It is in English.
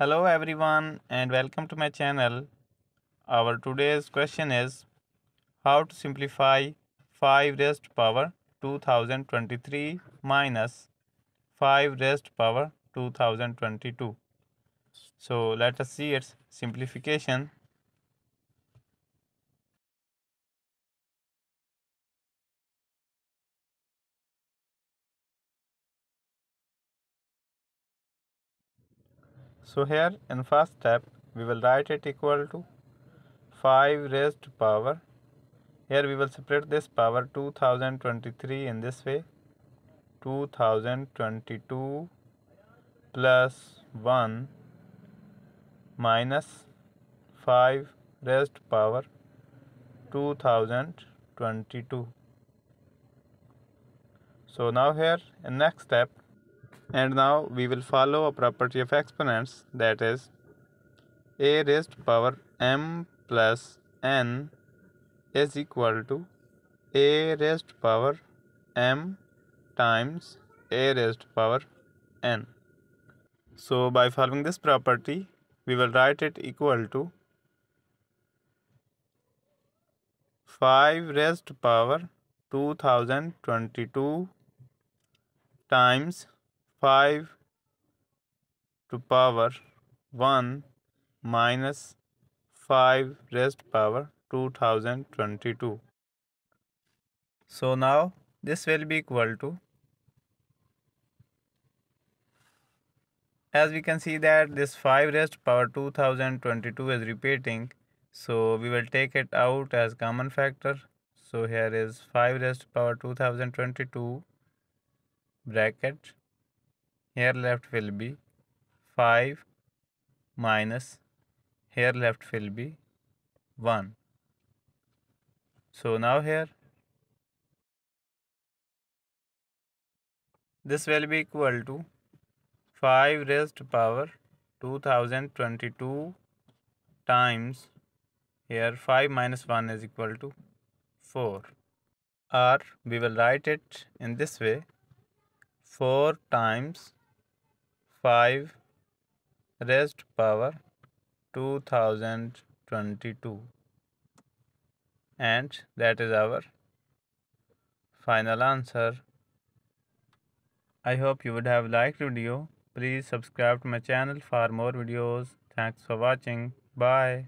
Hello everyone and welcome to my channel. Our today's question is how to simplify 5 raised to power 2023 minus 5 raised to power 2022. So let us see its simplification. So here in first step we will write it equal to 5 raised to power. Here we will separate this power 2023 in this way 2022 plus 1 minus 5 raised to power 2022. So now here in next step and now we will follow a property of exponents that is a raised power m plus n is equal to a raised power m times a raised power n. So by following this property we will write it equal to 5 raised power 2022 times 5 to power 1 minus 5 raised power 2022. So now this will be equal to as we can see that this 5 raised power 2022 is repeating so we will take it out as common factor so here is 5 raised power 2022 bracket here left will be 5 minus here left will be 1 so now here this will be equal to 5 raised to power 2022 times here 5 minus 1 is equal to 4 or we will write it in this way 4 times 5 raised power 2022 and that is our final answer. I hope you would have liked video. Please subscribe to my channel for more videos. Thanks for watching. Bye